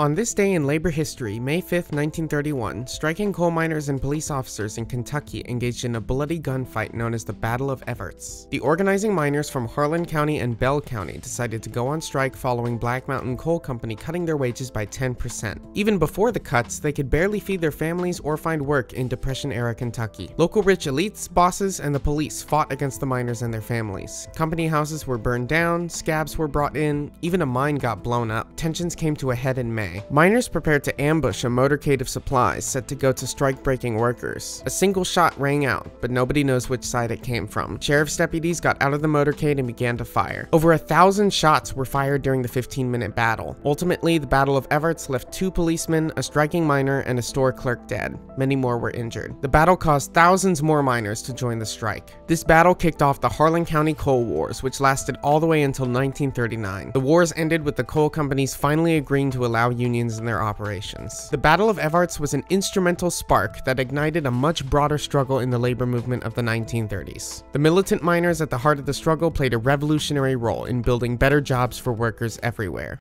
On this day in labor history, May 5, 1931, striking coal miners and police officers in Kentucky engaged in a bloody gunfight known as the Battle of Evarts. The organizing miners from Harlan County and Bell County decided to go on strike following Black Mountain Coal Company cutting their wages by 10%. Even before the cuts, they could barely feed their families or find work in Depression-era Kentucky. Local rich elites, bosses, and the police fought against the miners and their families. Company houses were burned down, scabs were brought in, even a mine got blown up. Tensions came to a head in May. Miners prepared to ambush a motorcade of supplies set to go to strike-breaking workers. A single shot rang out, but nobody knows which side it came from. Sheriff's deputies got out of the motorcade and began to fire. Over a thousand shots were fired during the 15-minute battle. Ultimately, the Battle of Evarts left two policemen, a striking miner, and a store clerk dead. Many more were injured. The battle caused thousands more miners to join the strike. This battle kicked off the Harlan County Coal Wars, which lasted all the way until 1939. The wars ended with the coal companies finally agreeing to allow unions in their operations. The Battle of Evarts was an instrumental spark that ignited a much broader struggle in the labor movement of the 1930s. The militant miners at the heart of the struggle played a revolutionary role in building better jobs for workers everywhere.